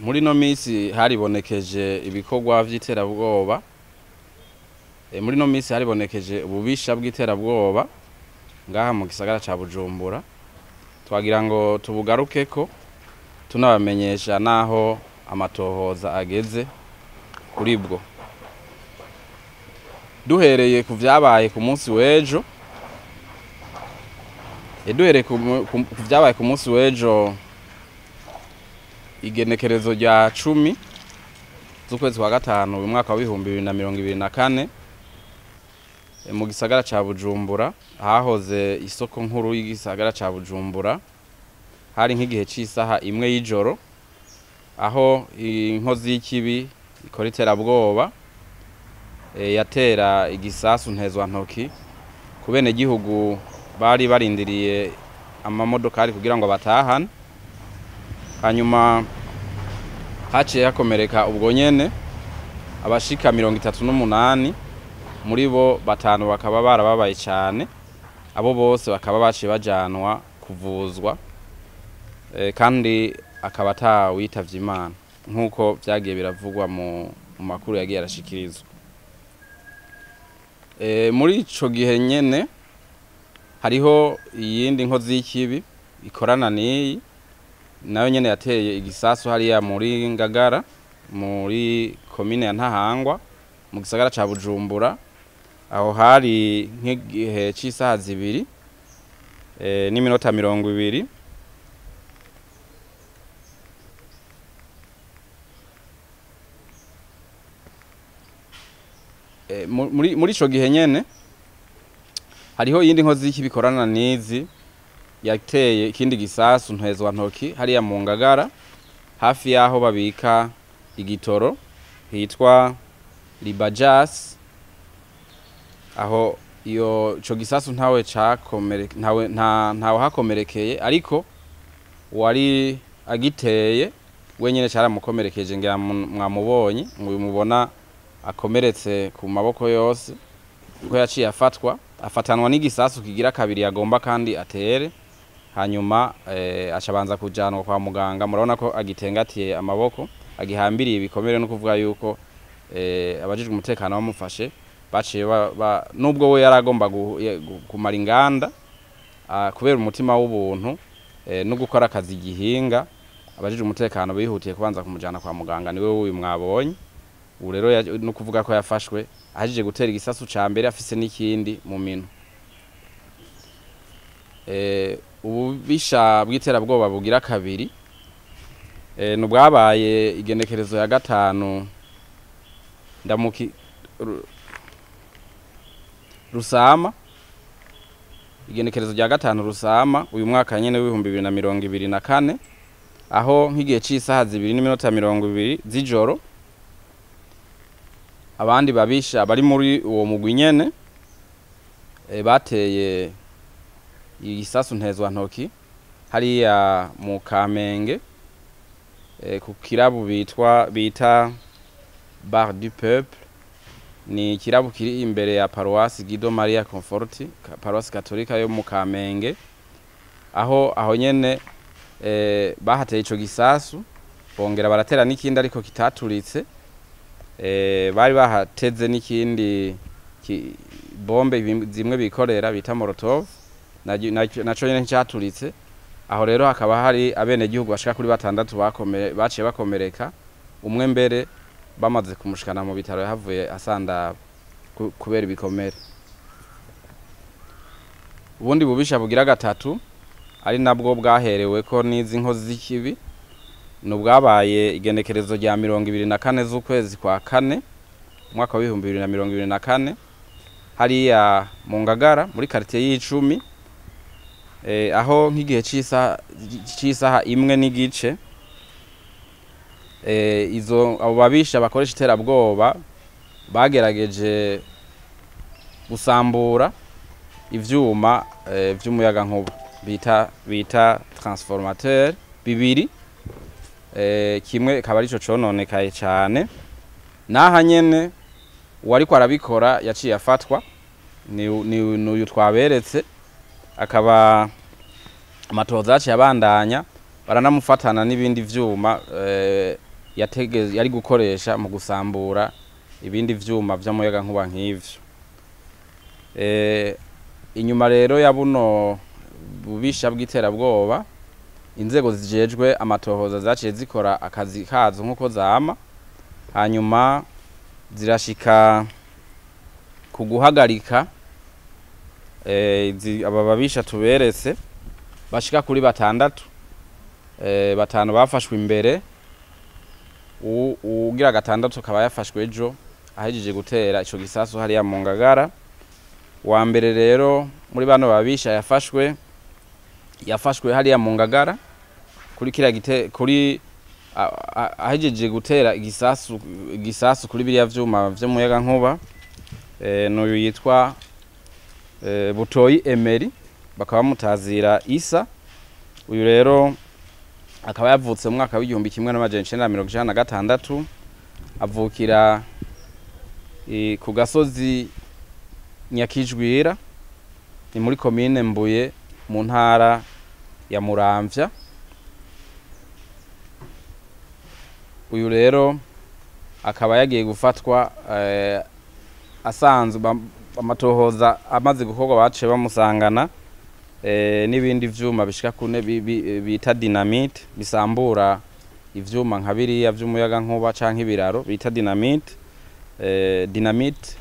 muri ino minsi haribonekeje ibikorwa vy'iterabwoba. E, muri ino minsi haribonekeje ububisha bw'iterabwoba ngaha mu gisagara ca Bujumbura. Twagira ngo tubugarukeko tunabamenyesha naho amatohoza ageze kuri bwo. Duhereye ku vyabaye ku munsi w'ejo. E, duhereye ku vyabaye ku munsi w'ejo igenekerezo rya cumi z'ukwezi kwa gatanu uyu mwaka w'ibihumbi bibiri na mirongo ibiri na kane e, mu gisagara ca Bujumbura. Hahoze isoko nkuru y'igisagara ca Bujumbura. Hari nk'igihe c'isaha imwe y'ijoro aho inkozi y'ikibi ikora iterabwoba e, yatera igisasu ntezwantoki ku benegihugu bari barindiriye amamodokari kugira ngo batahane. Hanyuma haciye hakomereka ubwo nyene abashika mirongo itatu n'umunani muri bo batanu bakaba barababaye cane abo bose bakaba baciye bajanwa kuvuzwa e, kandi akaba atawitavye imana nk'uko vyagiye biravugwa mu, makuru yagiye arashikirizwa. E, muri ico gihe nyene hariho iyindi nkozi y'ikibi ikorana n'iyi na yo nyene yateye igisasu hariya muri Ngagara muri komine ya Ntahangwa mu gisagara ca Bujumbura. Aho hari nk'igihe c'isaha zibiri e, n'iminota mirongo ibiri. E, mu- muri ico gihe nyene hariho iyindi nkozi y'ikibikorana n'izi. Yateye ikindi gisasu ntezwa ntoki hariya mu ngagara hafi y'aho babika igitoro hitwa libajas aho iyo ico gisasu ntawe ntawe nta ntawe hakomerekeye ariko wari agiteye wenyene caramukomerekeje ngira mu- mwamubonye mubona akomeretse ku maboko yose ko yaciye afatwa afatanwa n'igisasu kigira kabiri yagomba kandi atere. Hanyuma eh, acabanza kujanwa kwa muganga. Murabona ko agitengatiye amaboko agihambiriye ibikomere no kuvuga yuko eh, abajijwe umutekano bamufashe. Baciye ba, ba, nubwo we ye- gu- kumara inganda ah, kubera umutima w'ubuntu eh, no gukora akazi gihinga abajijwe umutekano bihutiye kubanza kumujana kwa muganga. Niwe wuyu mwabonye. Ubu rero no kuvuga ko yafashwe ahajije gutera igisasu ca mbere afise n'ikindi mu eh, ububisha bw'iterabwoba bugira kabiri eh, ni ubwabaye igenekerezo ya gatanu ndamuki Ru- rusama igenekerezo rya gatanu rusama uyu mwaka nyene w'ibihumbi bibiri na mirongo ibiri na kane aho nk'igihe c'isaha zibiri n'iminota mirongo ibiri z'ijoro abandi babisha bari muri uwo mugwi nyene e, bateye igisasu ntezwa ntoki. Hariya mu Kamenge e, ku kirabu bitwa bita Bar du Peuple. Ni ikirabu kiri imbere ya Paroisse Guido Maria Conforti ka- Paroisse Katolika yo mu Kamenge. Aho aho nyene e, bahateye ico gisasu bongera baratera n'ikindi ariko kitaturitse. Eh, bari bahateze n'ikindi ki, bombe zimwe bikorera bita molotov. Naco nyene ncaturitse aho rero hakaba hari abenegihugu bashika kuri batandatu baciye bakomereka. Umwe mbere bamaze kumushikana mu bitaro yahavuye asandaba ku- kubera ibikomere. Ubundi bubisha bugira gatatu ari nabwo bwahereweko n'izi nkozi z'ikibi ni ubwabaye igenekerezo rya mirongo ibiri na kane z'ukwezi kwa kane umwaka w'ibihumbi bibiri na mirongo ibiri na kane hariya mu ngagara muri karitiye y'icumi aho nk'igihe c'isaha imwe n'igice eh, abo babisha bakoresha iterabwoba bagerageje gusambura ivyuma eh, vy'umuyagankuba bita bita transformateur bibiri. Eh, kimwe akaba arico cononekaye cane. Naha nyene uwariko arabikora yaciye afatwa ni uyu twaberetse. Akaba amatohoza yaciye abandanya baranamufatana n'ibindi vyuma eh, yari gukoresha mu gusambura ibindi vyuma vy'umuyagankuba nk'ivyo. Eh, inyuma rero ya buno bubisha bw'iterabwoba inzego zijejwe amatohoza zaciye zikora akazi kazo nk'uko zama hanyuma zirashika ku guhagarika aba babisha tuberetse bashika kuri batandatu. Eh, batanu bafashwe imbere u- uwugira gatandatu akaba yafashwe ejo ahejeje gutera ico gisasu hariya mu ngagara. Wa mbere rero muri bano babisha yafashwe yafashwe hariya mu ngagara kuri kuri ahejeje gutera igisasu kuri biriya vyuma vy'umuyaga nkuba eh, n'uyu yitwa eh, Butoyi Emery bakaba bamutazira Isa uyu rero akaba yavutse mu mwaka w'igihumbi kimwe n'amajana icenda na mirongo icenda na gatandatu avukira ku gasozi Nyakijwira ni muri komine Mbuye mu ntara ya Muramvya. Uyu rero akaba yagiye gufatwa eh, asanzwe amatohoza amaze gukorwa baciye bamusangana eh, n'ibindi vyuma bishika kune bi- bi- bita dinamite bisambura ivyuma nka biriya vy'umuyaga nkuba canke ibiraro bita dinamite eh, dinamite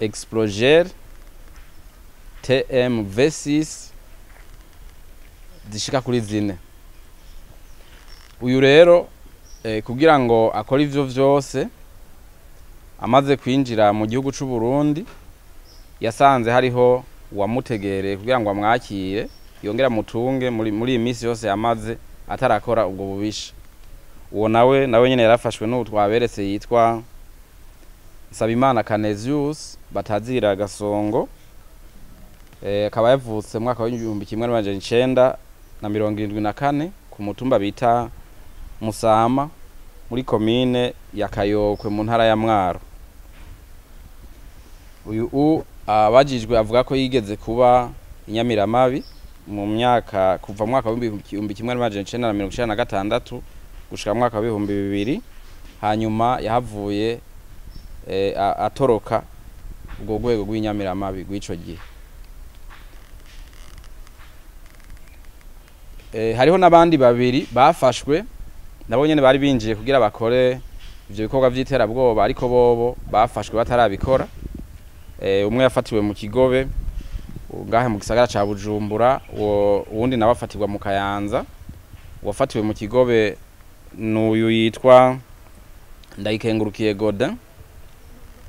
explogere tmv6 zishika kuri zine. Uyu rero eh, kugira ngo akore ivyo vyose amaze kwinjira mu gihugu c'u Burundi yasanze hariho uwamutegereye kugira ngo amwakire yongera mutunge muri iyi minsi yose yamaze atarakora ubwo bubisha. Uwo nawe nawe nyene yarafashwe n'ubu twaberetse yitwa Nsabimana Canesius batazira gasongo eh, akaba yavutse mu mwaka w'igihumbi kimwe n'amajana icenda na mirongo irindwi na kane ku mutumba bita Musama. Muri komine ya Kayokwe mu ntara ya Mwaro. Uyu u abajijwe avuga ko yigeze kuba inyamiramabi mu myaka kuva mu mwaka w'ibihumbi kimwe n'amajana icenda na mirongo icenda na gatandatu gushika mu mwaka w'ibihumbi bibiri hanyuma yahavuye a- atoroka ubwo rwego rw'inyamiramabi rw'ico gihe. Eh, hariho n'abandi babiri bafashwe nabo nyene bari binjiye kugira bakore ivyo bikorwa vy'iterabwoba ariko bobo bafashwe batarabikora. Eh, umwe yafatiwe mu kigobe ngahe mu gisagara ca bujumbura uwundi nawe afatirwa mu kayanza. Uwafatiwe mu kigobe n'uyu yitwa ndayikengurukiye godin.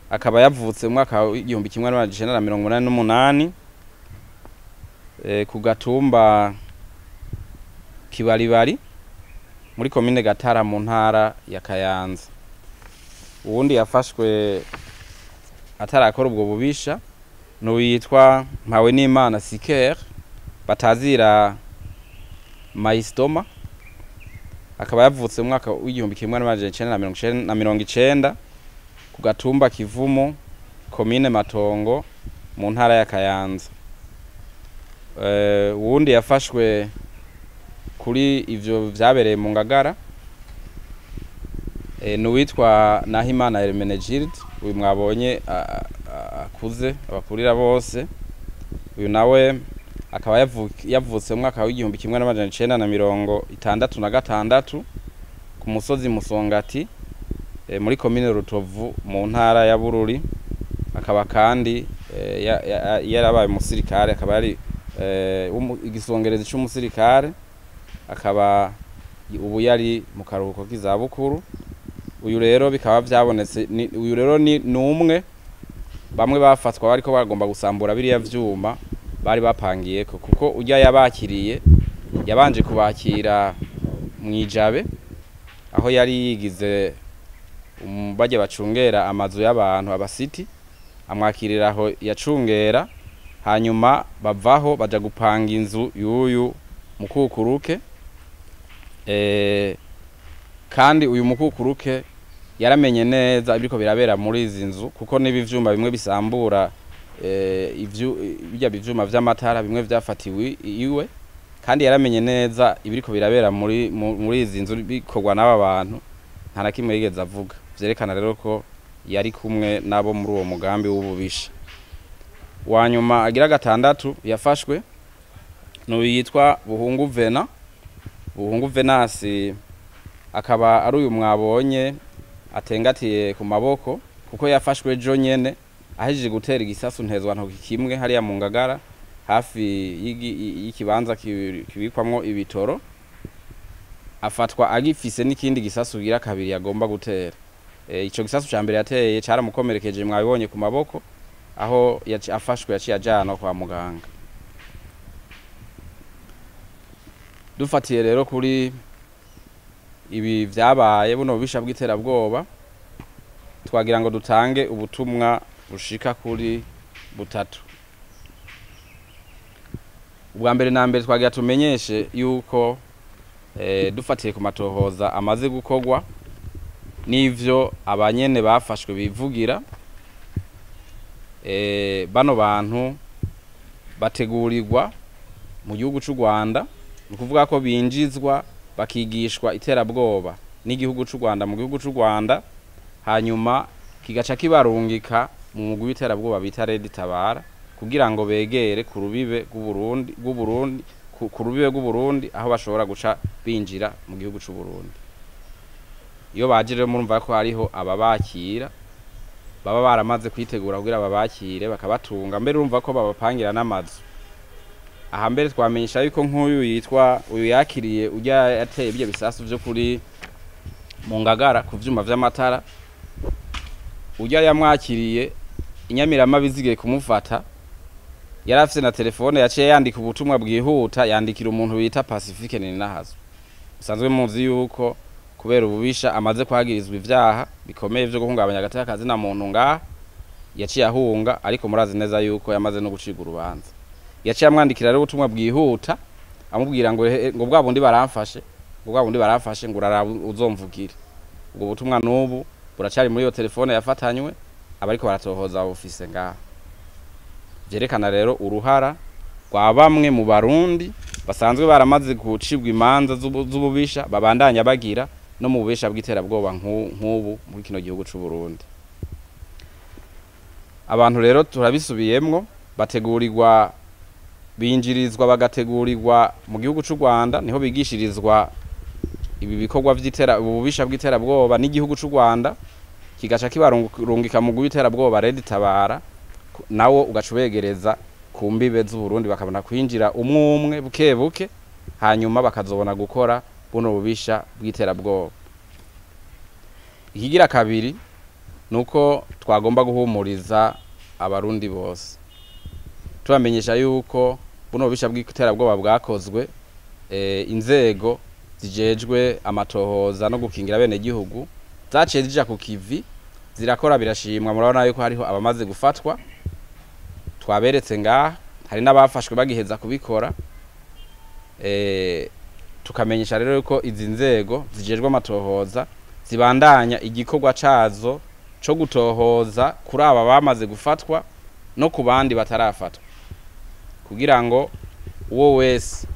Akaba yavutse mu mwaka w'igihumbi kimwe icenda na mirongo umunani n'umunani eh, ku gatumba kibaribari. Muri komine gatara mu ntara ya kayanza. Uwundi yafashwe atarakora ubwo bubisha n'uyu yitwa mpawe n'imana sikere batazira mayisitoma akaba yavutse mu mwaka w'igihumbi kimwe na mirongo icenda ku gatumba kivumu komine matongo mu ntara ya kayanza. Eh, uwundi yafashwe kuri ivyo vyabereye mu ngagara e, n'uwitwa nahimana hermenegilde uyu mwabonye akuze abakurira bose uyu nawe akaba yavutse mu mwaka w'igihumbi kimwe n'amajana icenda na mirongo itandatu na gatandatu ku musozi musongati e, muri komine rutovu mu ntara ya bururi. Akaba kandi e, ya- yarabaye umusirikare akaba yari igisongerezi c'umusirikare. Akaba ubu yari mu karuhuko k'izabukuru. Uyu rero bikaba vyabonetse ni- uyu rero ni umwe. Bamwe bafatwa bariko bagomba gusambura biriya vyuma bari bapangiyeko kuko urya yabakiriye yabanje kubakira mwijabe aho yari yigize um, barya bacungera amazu y'abantu abasiti amwakirira aho yacungera hanyuma bavaho baja gupanga inzu y'uyu mukukuruke. Kandi uyu mukukuruke yaramenye neza ibiriko birabera muri izi nzu kuko niba ivyuma bimwe bisambura eh, birya bivyuma vy'amatara bimwe vyafatiwe iwe kandi yaramenye neza ibiriko birabera muri mu- muri izi nzu bikorwa n'aba bantu nta na kimwe yigeze avuga. Vyerekana rero ko yari kumwe nabo muri uwo mugambi w'ububisha. Wa nyuma agira gatandatu yafashwe ni uyu yitwa buhungu vena. Buhungu venasi akaba ari uyu mwabonye atengatiye ku maboko kuko yafashwe ejo nyene ahejeje gutera igisasu ntezwa ntoki kimwe hariya mu ngagara hafi y'ikibanza ki- kibikwamwo ibitoro afatwa agifise n'ikindi gisasu gira kabiri yagomba gutera. E, ico gisasu ca mbere yateye caramukomerekeje mwabibonye ku maboko aho afashwe yaciye ajanwa kwa muganga. Dufatiye rero kuri ibi vyabaye buno bubisha bw'iterabwoba twagira ngo dutange ubutumwa bushika kuri butatu. Ubwa mbere na mbere twagira tumenyeshe yuko eh, dufatiye ku matohoza amaze gukorwa n'ivyo abanyene bafashwe bivugira. Eh, bano bantu bategurirwa mu gihugu c'u Rwanda. Ni ukuvuga ko binjizwa bakigishwa iterabwoba. N'igihugu c'u Rwanda mu gihugu c'u Rwanda hanyuma kigaca kibarungika mu mugwi w'iterabwoba bita Red Tabara kugira ngo begere ku rubibe rw'Uburundi ku rubibe rw'Uburundi aho bashobora guca binjira mu gihugu c'u Burundi. Iyo baje rero murumva ko hariho ababakira baba baramaze kwitegura kugira babakire bakabatunga. Mbere urumva ko babapangira n'amazu. Aha mbere twamenyesha yuko nk'uyu yitwa uyu yakiriye ujya yateye ibyo bisasu vyo kuri mu ngagara ku vyuma vy'amatara ujya yamwakiriye inyamiramabi zigiye kumufata yari afise na telefone yaciye yandika ubutumwa bwihuta yandikira umuntu bita Pacifique Ninahazwe musanzwe muzi yuko kubera ububisha amaze kwagirizwa ivyaha bikomeye vyo guhungabanya agati na muntu ngaha yaciye ahunga ariko murazi neza yuko yamaze no gucirwa urubanza. Yaciye amwandikira rero ubutumwa bwihuta amubwira ngo "Ehe, ngo bwa bundi baramfashe ngo bwa bundi baramfashe ngo urara uzomvugire ubwo butumwa n'ubu buracari muri iyo telefone yafatanywe abariko baratohoza bufise ngaha. Vyerekana rero uruhara rwa bamwe mu barundi basanzwe baramaze gucibwa imanza z'ubu- z'ububisha babandanya bagira no mu bubisha bw'iterabwoba nk'u- nk'ubu muri kino gihugu c'u Burundi. Abantu rero turabisubiyemwo bategurirwa binjirizwa bagategurirwa mu gihugu c'u Rwanda ni ho bigishirizwa ibi bikorwa ububisha bw'iterabwoba n'igihugu c'u Rwanda kigaca kibarungika mu gw'iterabwoba Red Tabara ku- nawo ugaca ubegereza ku mbibe z'u Burundi bakabona kwinjira umwe umwe buke buke hanyuma bakazobona gukora buno bubisha bw'iterabwoba. Ikigira kabiri nuko twagomba guhumuriza abarundi bose. Tubamenyesha yuko buno bubisha bw'iterabwoba bwakozwe eh, inzego zijejwe amatohoza no gukingira bene gihugu zaciye zija ku kivi zirakora birashimwa. Murabona yuko hariho abamaze gufatwa twaberetse ngaha hari n'abafashwe bagiheza kubikora eh, tukamenyesha rero yuko izi nzego zijejwe amatohoza zibandanya igikorwa cazo co gutohoza kuri aba bamaze gufatwa no ku bandi batarafatwa. Kugira ngo uwo wese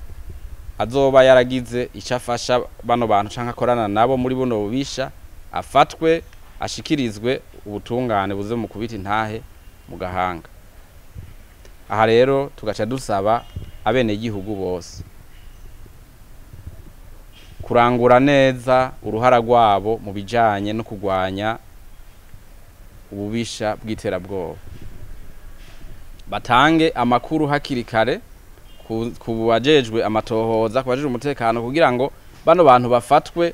azoba yaragize icyo afasha bano bantu canke akorana nabo muri buno bubisha afatwe ashikirizwe ubutungane buze mu kubita intahe mu gahanga. Aha rero tugaca dusaba abenegihugu bose kurangura neza uruhara rwabo mu bijanye no kurwanya ububisha bw'iterabwoba. Batange amakuru hakiri kare ku- bajejwe amatohoza ku bajejwe umutekano kugira ngo bano bantu bafatwe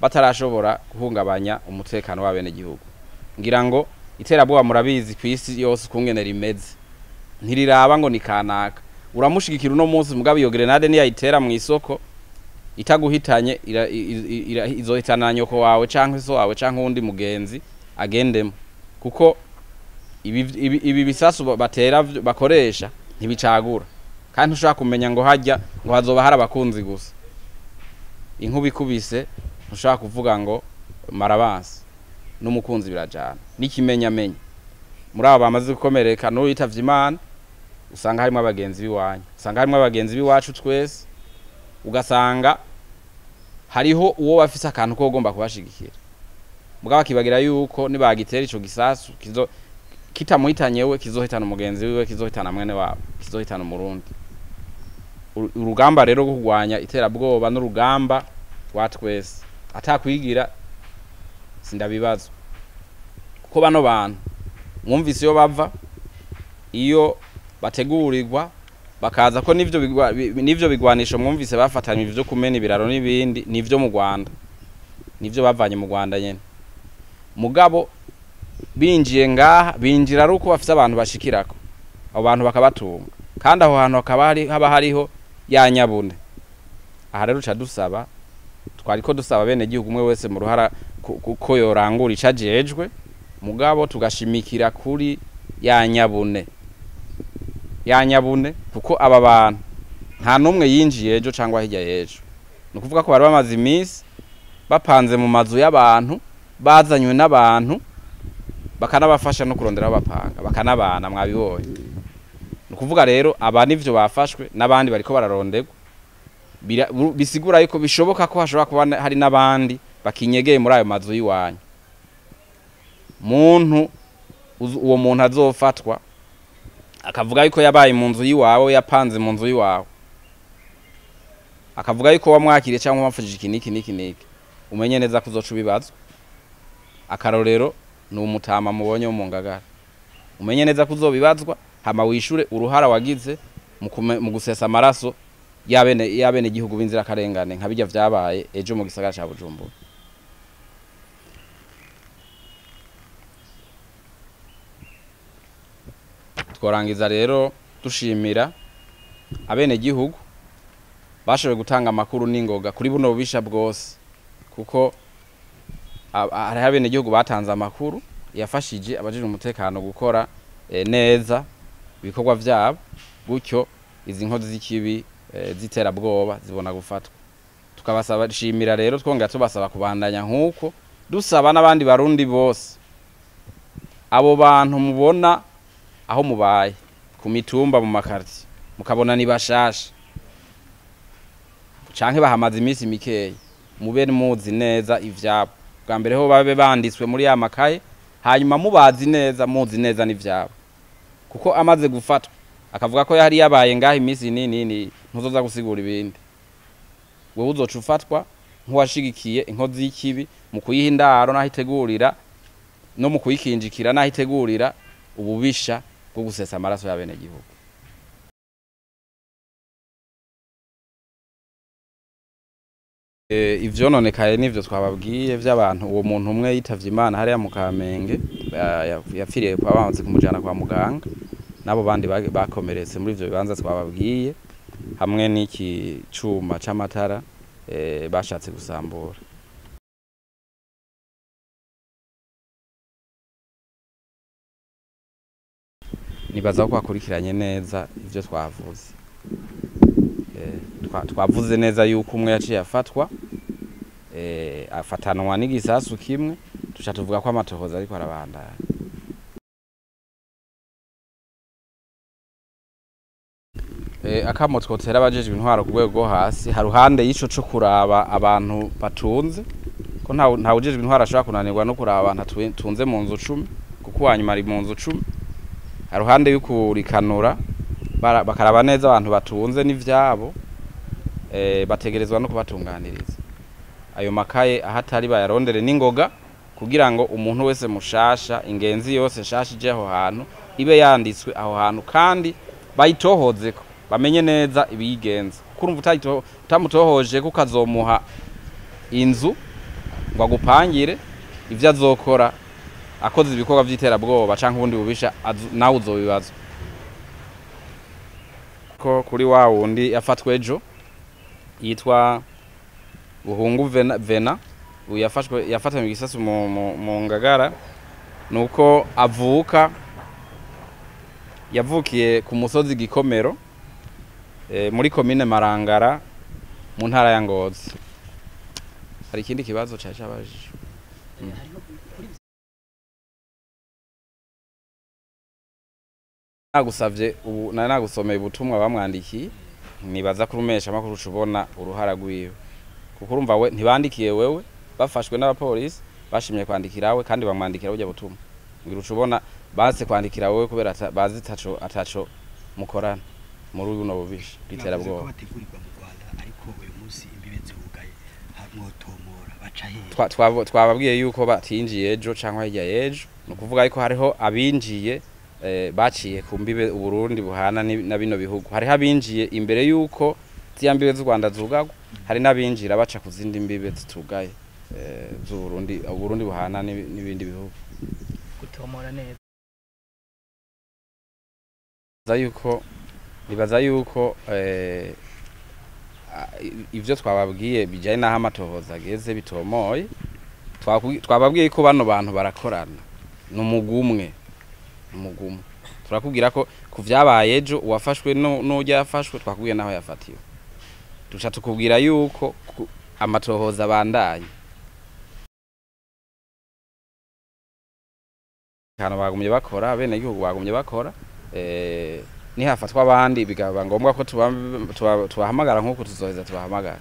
batarashobora guhungabanya umutekano w'abenegihugu ngira ngo iterabwoba murabizi ku isi yose ukungene rimeze. Ntiriraba ngo ni kanaka. Uramushigikira uno munsi mugabo iyo grenade niyayitera mu isoko itaguhitanye izohitana nyoko wawe canke so wawe canke uwundi mugenzi agendemo. Kuko ibi, bisasu ba- batera bakoresha ntibicagura. Kandi ntushobora kumenya ngo hajya ngo hazoba hari abakunzi gusa. Inkuba ikubise ntushobora kuvuga ngo marabansi n'umukunzi birajana. N'ikimenyamenya muri abo bamaze gukomereka n'uwo yitavye imana usanga harimo abagenzi b'iwanyu. Usanga harimo abagenzi b'iwacu twese. Ugasanga hariho uwo bafise akantu ko ugomba kubashigikira. Mugabo akibagira yuko nibagitera ico gisasu kizo kitamuhitanye we kizohitana umugenzi wiwe kizohitana mwene wabo kizohitana umurundi Uru- urugamba rero rwo kurwanya iterabwoba n'urugamba rwa twese. Atakwigira sindabibazwa kuko bano bantu mwumvise iyo bava iyo bategurirwa bakaza ko n'ivyo bigwanisho mwumvise bafatanywe ivyo kumena ibiraro n'ibindi nivyo mu Rwanda. Nivyo bavanye mu Rwanda nyene. Mugabo binjiye ngaha binjira ari uko bafise abantu bashikirako. Abo bantu bakabatunga. Kandi aho hantu haba hariho ya nyabune. Aha rero uca dusaba twariko dusaba bene gihugu umwe wese mu ruhara ku- ku- ko yorangura ico ajejwe mugabo tugashimikira kuri ya nyabune. Ya nyabune kuko aba bantu nta n'umwe yinjiye ejo cyangwa hirya y'ejo. Ni ukuvuga ko bari bamaze iminsi bapanze mu mazu y'abantu bazanywe n'abantu bakanabafasha no kurondera aho bapanga bakanabana mwabibonye. Ni ukuvuga rero aba nivyo bafashwe n'abandi bariko bu- bisigura yuko bishoboka ko hashobora kuba hari n'abandi bakinyegeye muri ayo mazu y'iwanyu. Muntu uwo muntu azofatwa akavuga yuko yabaye mu nzu y'iwawe yapanze mu nzu y'iwawe. Akavuga yuko wamwakiriye cyangwa wamufashije iki n'iki n'iki n'iki. Umenye neza ko uzoca ubibazwa. Akarorero ni umutama mubonye mu ngagara. Umenye neza ko uzobibazwa hama wishure uruhara wagize mu gusesa amaraso y'abene y'abene gihugu b'inzirakarengane nka bijya vyabaye ejo mu gisagara ca Bujumbura. Tworangiza rero dushimira abene gihugu bashoboye gutanga amakuru n'ingoga kuri buno bubisha bwose kuko hariho abene gihugu batanze amakuru yafashije abajejwe umutekano gukora eh, neza ibikorwa vyabo gutyo izi nkozi z'ikibi eh, z'iterabwoba zibona gufatwa. Tukabasaba shimira rero twongera tubasaba kubandanya nk'uko dusaba n'abandi barundi bose. Abo bantu mubona aho mubaye ku mitumba mu makarti mukabona ni bashasha. Canke bahamaze iminsi mikeyi mube muzi neza ivyabo. Bwa mbere ho babe banditswe muri ya makaye hanyuma mubazi neza muzi neza n'ivyabo. Kuko amaze gufatwa. Akavuga ko yari yabaye ngaho iminsi nini ntuzoza gusigura ibindi. Wewe uzoca ufatwa nk'uwashigikiye inkozi y'ikibi mu kuyiha indaro n'aho itegurira no mu kuyikinjikira n'aho itegurira ububisha bwo gusesa amaraso y'abenegihugu ivyononekaye nivyo twababwiye vy'abantu. Uwo muntu umwe yitavye imana hariya mu kamenge ya- yapfiriye kwa bamaze kumujana kwa muganga. N'abo bandi ba- bakomeretse muri ivyo bibanza twababwiye hamwe n'iki cuma c'amatara eh, bashatse gusambura. Nibaza ko bakurikiranye neza ivyo twavuze. Eh, twa- twavuze neza yuko umwe yaciye afatwa. Eh, afatanwa n'igisasu kimwe. Tuca tuvuga ko amatohoza ariko arabandanya. Eh, akamo twotera abajejwe intwaro ku rwego rwo hasi. Haruhande y'ico co kuraba abantu batunze. Ko nta nta ujejwe intwaro ashobora kunanirwa no kuraba abantu atu- tunze mu nzu cumi. Kuko uwanyuma ari mu nzu cumi. Haruhande y'ukurikanura. Bakaraba neza abantu batunze n'ivyabo eh, bategerezwa no kubatunganiriza. Ayo makaye aho atari bayarondere n'ingoga kugira ngo umuntu wese mushasha ingenzi yose nshasha ije aho hantu ibe yanditswe aho hantu kandi bayitohozeko bamenye neza ibiyigenza. Kuko urumva utayito- utamutohoje ko ukazomuha inzu ngo agupangire ivyo azokora akoze ibikorwa vy'iterabwoba canke ubundi bubisha nawe uzobibazwa ko kuri wa wundi yafatwe ejo yitwa buhungu vena, yafatanywe igisasu mu, ngagara. Nuko avuka yavukiye ku musozi gikomero e, muri komine marangara mu ntara ya ngozi. Hari ikindi kibazo cari nagusavye ubu nari nagusomeye ubutumwa bamwandikiye nibaza ko urumesha amakuru ubona uruhara rwiwe. Kuko urumva we ntibandikiye wewe bafashwe n'abapolisi bashimye kwandikira we kandi bamwandikira burya butumwa. Ngira ubona baze kwandikira wewe kubera bazi ataco ataco mukorana. Muri buno bubisha bw'iterabwoba twababwiye yuko batinjiye ejo cyangwa hirya y'ejo. Ni ukuvuga yuko hariho abinjiye baciye ku mbibe uburundi buhana na bino bihugu. Hariho abinjiye imbere yuko ziriya mbibe z'u rwanda zugagwa hari n'abinjira baca ku zindi mbibe zitugaye eh, z'uburundi uburundi buhana n'ibi- n'ibindi bihugu. Gutomora neza. Yuko nibaza yuko eh, a- i- ivyo twababwiye bijanye n'aho amatohoza ageze bitomoye twababwiye ko bano bantu barakorana ni umugumwe umugumwe turakubwira ko ku vyabaye ejo uwafashwe nu- n'urya yafashwe twakubwiye n'aho yafatiwe. Duca tukubwira yuko amatohoza abandanye. Kano bagumye bakora bene igihugu bagumye bakora eh, nihafatwa abandi bikaba ngombwa ko tuba- tuba- tubahamagara nk'uko tuzoheza tubahamagara